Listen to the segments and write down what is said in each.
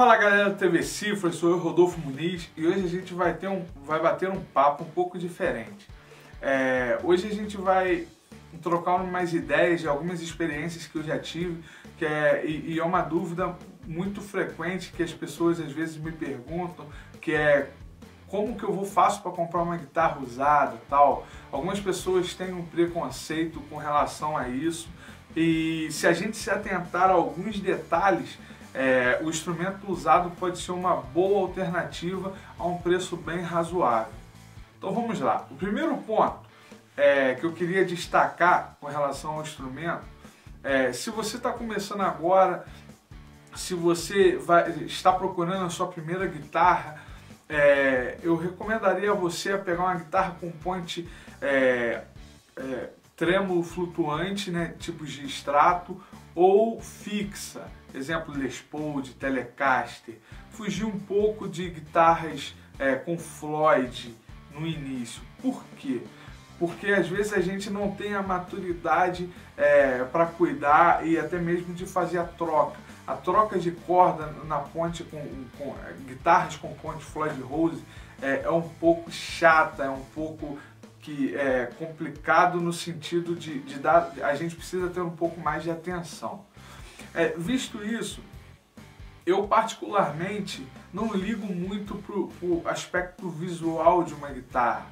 Fala galera do TV Cifras, sou eu Rodolfo Muniz e hoje a gente vai, ter um, vai bater um papo um pouco diferente. É, hoje a gente vai trocar umas ideias de algumas experiências que eu já tive que é, e, e é uma dúvida muito frequente que as pessoas às vezes me perguntam que é como que eu vou faço para comprar uma guitarra usada tal. Algumas pessoas têm um preconceito com relação a isso e se a gente se atentar a alguns detalhes é, o instrumento usado pode ser uma boa alternativa a um preço bem razoável. Então vamos lá. O primeiro ponto é, que eu queria destacar com relação ao instrumento é se você está começando agora, se você vai, está procurando a sua primeira guitarra, é, eu recomendaria a você pegar uma guitarra com ponte é, é, trêmulo flutuante, né, tipos de extrato, ou fixa, exemplo Les Paul, de Telecaster. Fugir um pouco de guitarras é, com Floyd no início. Por quê? Porque às vezes a gente não tem a maturidade é, para cuidar e até mesmo de fazer a troca. A troca de corda na ponte com, com guitarras com ponte Floyd Rose é, é um pouco chata, é um pouco que é complicado no sentido de, de dar. A gente precisa ter um pouco mais de atenção. É, visto isso, eu particularmente não ligo muito pro, pro aspecto visual de uma guitarra.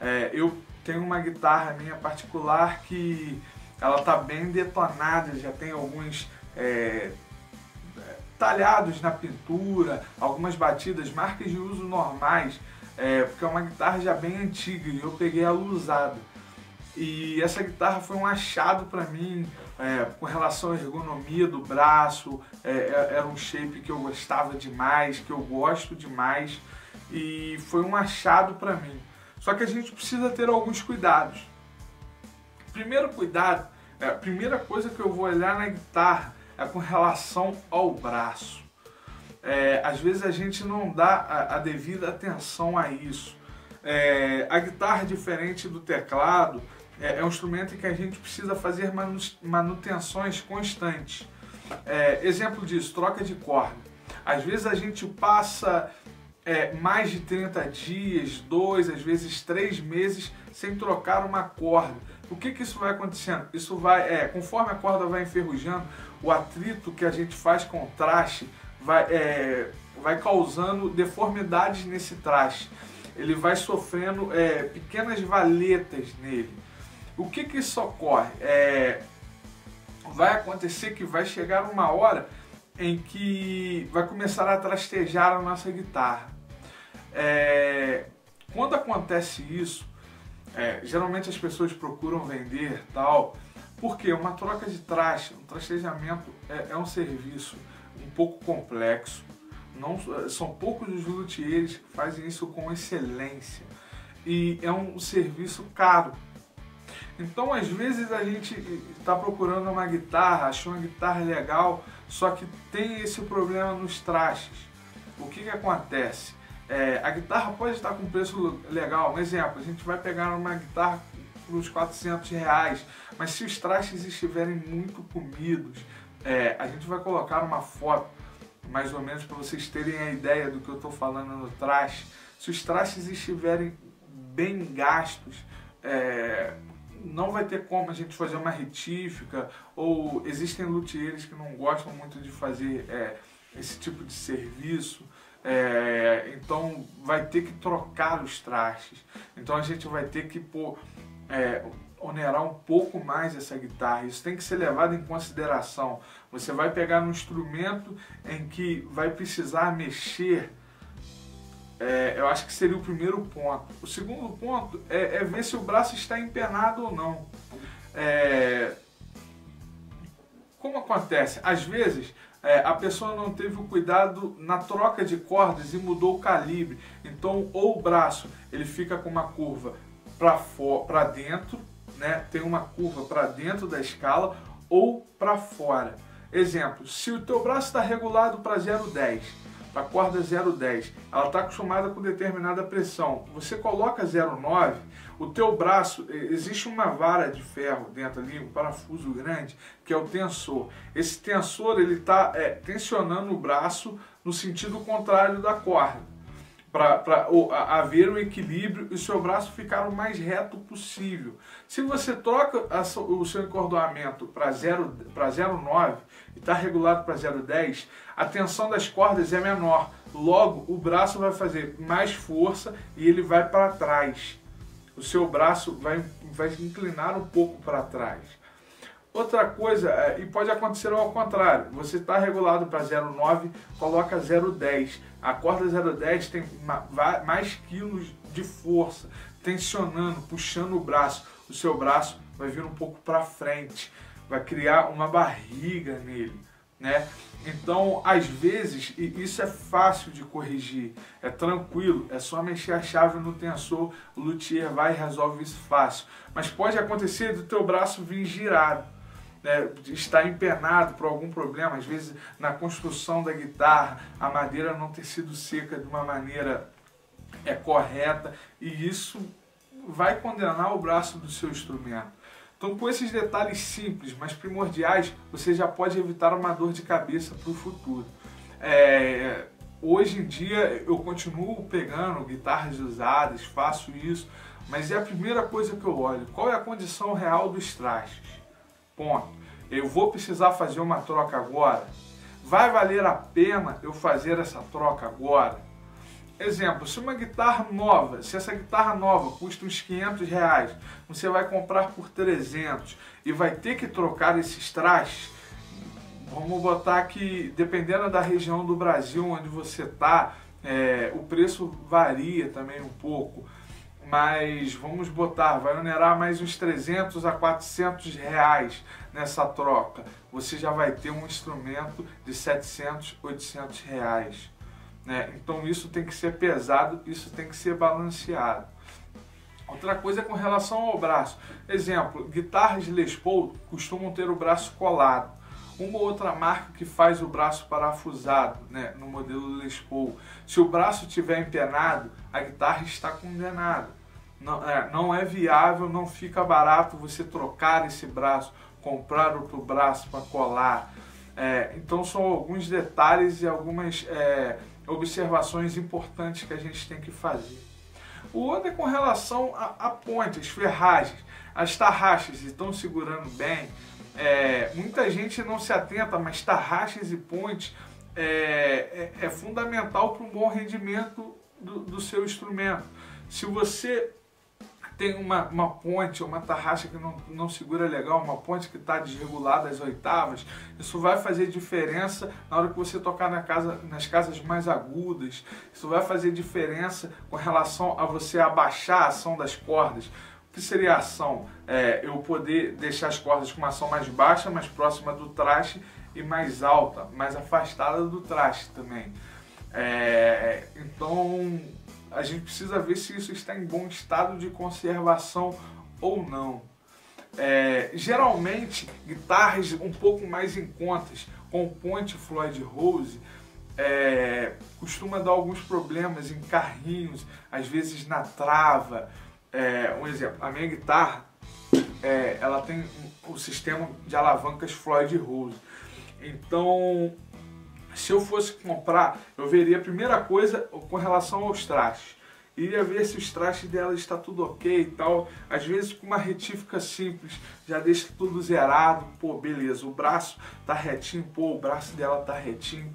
É, eu tenho uma guitarra minha particular que ela tá bem detonada, já tem alguns é, talhados na pintura, algumas batidas, marcas de uso normais é, porque é uma guitarra já bem antiga e eu peguei ela usada. E essa guitarra foi um achado para mim é, com relação à ergonomia do braço, é, é, era um shape que eu gostava demais, que eu gosto demais e foi um achado para mim. Só que a gente precisa ter alguns cuidados. Primeiro cuidado, é, a primeira coisa que eu vou olhar na guitarra é com relação ao braço é, às vezes a gente não dá a, a devida atenção a isso. É, a guitarra, diferente do teclado, é, é, um instrumento que a gente precisa fazer manutenções constantes. É, exemplo disso, troca de corda. Às vezes a gente passa é, mais de 30 dias, dois, às vezes três meses sem trocar uma corda. O que, que isso vai acontecendo? Isso vai, é, conforme a corda vai enferrujando, o atrito que a gente faz com o traste vai, é, vai causando deformidades nesse traste. Ele vai sofrendo é, pequenas valetas nele. O que, que isso ocorre? É, vai acontecer que vai chegar uma hora em que vai começar a trastejar a nossa guitarra. É, quando acontece isso, é, geralmente as pessoas procuram vender tal, porque uma troca de traste, um trastejamento é, é um serviço um pouco complexo. Não, são poucos os luthiers que fazem isso com excelência. E é um serviço caro. Então, às vezes, a gente está procurando uma guitarra, achou uma guitarra legal, só que tem esse problema nos trastes. O que, que acontece? É, a guitarra pode estar com preço legal. Um exemplo, a gente vai pegar uma guitarra por uns 400 reais, mas se os trastes estiverem muito comidos, é, a gente vai colocar uma foto, mais ou menos para vocês terem a ideia do que eu estou falando no traste. Se os trastes estiverem bem gastos, é, não vai ter como a gente fazer uma retífica, ou existem luthiers que não gostam muito de fazer é, esse tipo de serviço. É, então vai ter que trocar os trastes. Então a gente vai ter que pôr é, onerar um pouco mais essa guitarra. Isso tem que ser levado em consideração. Você vai pegar um instrumento em que vai precisar mexer. É, eu acho que seria o primeiro ponto. O segundo ponto é, é ver se o braço está empenado ou não. É, como acontece? Às vezes é, a pessoa não teve o cuidado na troca de cordas e mudou o calibre. Então, ou o braço ele fica com uma curva para dentro né, tem uma curva para dentro da escala ou para fora. Exemplo, se o teu braço está regulado para 0,10, para a corda 0,10. Ela está acostumada com determinada pressão. Você coloca 0,9, o teu braço, existe uma vara de ferro dentro ali, um parafuso grande, que é o tensor. Esse tensor ele está é, tensionando o braço no sentido contrário da corda para haver um equilíbrio e seu braço ficar o mais reto possível. Se você troca a, o seu encordoamento para 0,9 e está regulado para 0,10, a tensão das cordas é menor. Logo, o braço vai fazer mais força e ele vai para trás. O seu braço vai, vai inclinar um pouco para trás. Outra coisa, é, e pode acontecer ao contrário, você está regulado para 0,9, coloca 0,10. A corda 0,10 tem mais quilos de força, tensionando, puxando o braço. O seu braço vai vir um pouco para frente, vai criar uma barriga nele. Né? Então, às vezes, e isso é fácil de corrigir, é tranquilo, é só mexer a chave no tensor, o luthier vai e resolve isso fácil. Mas pode acontecer do teu braço vir girado né, estar empenado por algum problema, às vezes na construção da guitarra, a madeira não ter sido seca de uma maneira é, correta, e isso vai condenar o braço do seu instrumento. Então, com esses detalhes simples, mas primordiais, você já pode evitar uma dor de cabeça para o futuro. É, hoje em dia, eu continuo pegando guitarras usadas, faço isso, mas é a primeira coisa que eu olho. Qual é a condição real dos trastes? Ponto. Eu vou precisar fazer uma troca agora? Vai valer a pena eu fazer essa troca agora? Exemplo, se uma guitarra nova, se essa guitarra nova custa uns 500 reais, você vai comprar por 300 e vai ter que trocar esses trastes, vamos botar que dependendo da região do Brasil onde você está, é, o preço varia também um pouco mas vamos botar, vai onerar mais uns 300 a 400 reais nessa troca. Você já vai ter um instrumento de 700, 800 reais. Né? Então isso tem que ser pesado, isso tem que ser balanceado. Outra coisa é com relação ao braço. Exemplo, guitarras Les Paul costumam ter o braço colado. Uma ou outra marca que faz o braço parafusado, né, no modelo Les Paul. Se o braço estiver empenado, a guitarra está condenada. Não é, não é viável, não fica barato você trocar esse braço, comprar outro braço para colar. É, então são alguns detalhes e algumas é, observações importantes que a gente tem que fazer. O outro é com relação a, a ponte, as ferragens. As tarraxas estão segurando bem. É, muita gente não se atenta, mas tarraxas e pontes é, é, é fundamental para um bom rendimento do, do seu instrumento. Se você tem uma, uma ponte, uma tarraxa que não, não segura legal, uma ponte que está desregulada às oitavas, isso vai fazer diferença na hora que você tocar na casa, nas casas mais agudas, isso vai fazer diferença com relação a você abaixar a ação das cordas. Que seria a ação? É, eu poder deixar as cordas com uma ação mais baixa, mais próxima do traste e mais alta, mais afastada do traste também. É, então a gente precisa ver se isso está em bom estado de conservação ou não. É, geralmente, guitarras um pouco mais em contas, com ponte Floyd Rose, é, costuma dar alguns problemas em carrinhos, às vezes na trava. É, um exemplo, a minha guitarra, é, ela tem o um, um sistema de alavancas Floyd Rose. Então, se eu fosse comprar, eu veria a primeira coisa com relação aos trastes. Iria ver se os trastes dela está tudo ok e tal. Às vezes com uma retífica simples já deixa tudo zerado. Pô, beleza, o braço tá retinho, pô, o braço dela tá retinho.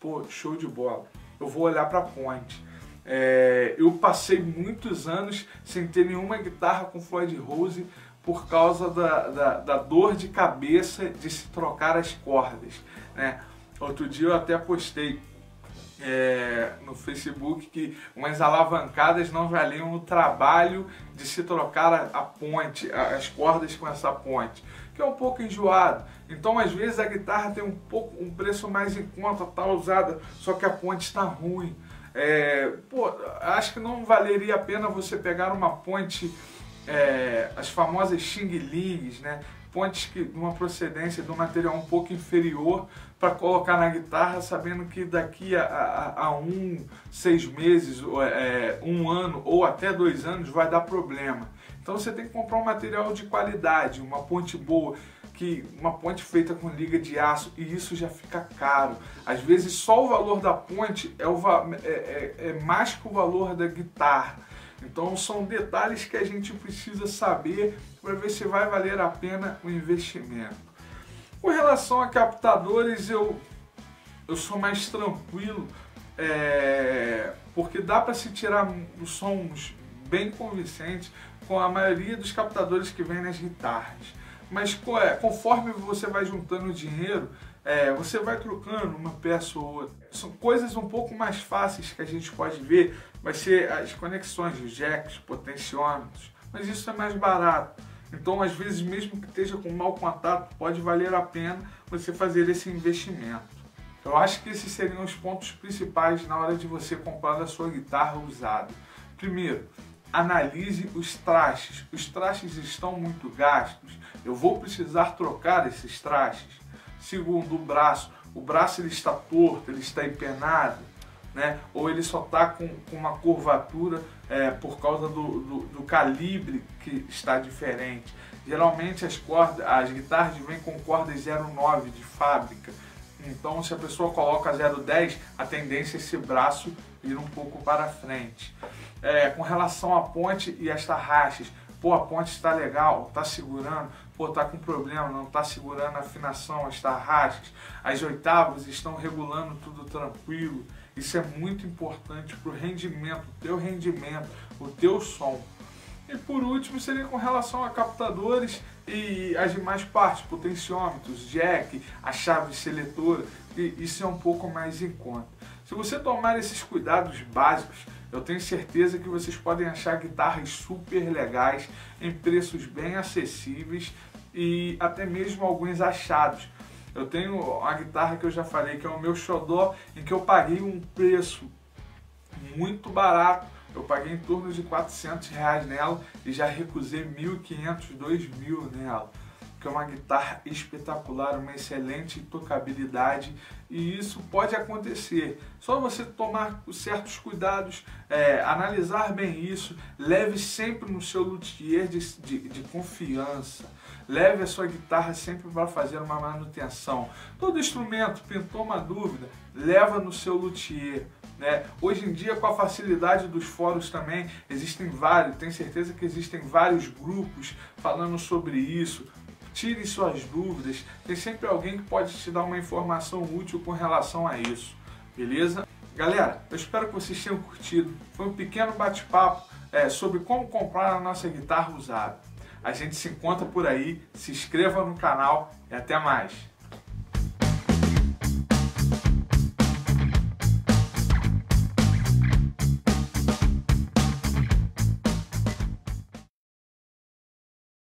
Pô, show de bola. Eu vou olhar para a ponte. É, eu passei muitos anos sem ter nenhuma guitarra com Floyd Rose por causa da, da, da dor de cabeça de se trocar as cordas. Né? Outro dia eu até postei é, no Facebook que umas alavancadas não valiam o trabalho de se trocar a, a, ponte, as cordas com essa ponte, que é um pouco enjoado. Então, às vezes, a guitarra tem um pouco um preço mais em conta, tá usada, só que a ponte está ruim. É, pô, acho que não valeria a pena você pegar uma ponte é, as famosas xing-lings, né? pontes que, de uma procedência de um material um pouco inferior para colocar na guitarra, sabendo que daqui a, a, a um, seis meses, é, um ano ou até dois anos vai dar problema. Então você tem que comprar um material de qualidade, uma ponte boa, que uma ponte feita com liga de aço e isso já fica caro. Às vezes só o valor da ponte é, o, é, é, é mais que o valor da guitarra. Então são detalhes que a gente precisa saber para ver se vai valer a pena o investimento. Com relação a captadores, eu, eu sou mais tranquilo, é, porque dá para se tirar sons bem convincentes com a maioria dos captadores que vem nas guitarras. Mas é, conforme você vai juntando dinheiro, é, você vai trocando uma peça ou outra. São coisas um pouco mais fáceis que a gente pode ver, vai ser as conexões, os jacks, potenciômetros, mas isso é mais barato. Então, às vezes, mesmo que esteja com mau contato, pode valer a pena você fazer esse investimento. Eu acho que esses seriam os pontos principais na hora de você comprar a sua guitarra usada. Primeiro, analise os trastes. Os trastes estão muito gastos. Eu vou precisar trocar esses trastes. Segundo, o braço. O braço ele está torto, ele está empenado, né? ou ele só está com, com uma curvatura é, por causa do, do, do, calibre que está diferente. Geralmente as, cordas, as guitarras vêm com cordas 0,9 de fábrica. Então, se a pessoa coloca 0,10, a tendência é esse braço ir um pouco para frente. É, com relação à ponte e as tarraxas, pô, a ponte está legal, está segurando, pô, tá com problema, não está segurando a afinação, as tarraxas, as oitavas estão regulando tudo tranquilo. Isso é muito importante para o rendimento, o teu rendimento, o teu som. E por último seria com relação a captadores e as demais partes, potenciômetros, jack, a chave seletora, e isso é um pouco mais em conta. Se você tomar esses cuidados básicos, eu tenho certeza que vocês podem achar guitarras super legais, em preços bem acessíveis e até mesmo alguns achados. Eu tenho a guitarra que eu já falei, que é o meu xodó, em que eu paguei um preço muito barato. Eu paguei em torno de 400 reais nela e já recusei 1.500, 2.000 nela é uma guitarra espetacular, uma excelente tocabilidade e isso pode acontecer. Só você tomar certos cuidados, é, analisar bem isso, leve sempre no seu luthier de, de, de confiança, leve a sua guitarra sempre para fazer uma manutenção. Todo instrumento pintou uma dúvida, leva no seu luthier. Né? Hoje em dia, com a facilidade dos fóruns também, existem vários, tenho certeza que existem vários grupos falando sobre isso tire suas dúvidas, tem sempre alguém que pode te dar uma informação útil com relação a isso, beleza? Galera, eu espero que vocês tenham curtido. Foi um pequeno bate-papo é, sobre como comprar a nossa guitarra usada. A gente se encontra por aí, se inscreva no canal e até mais.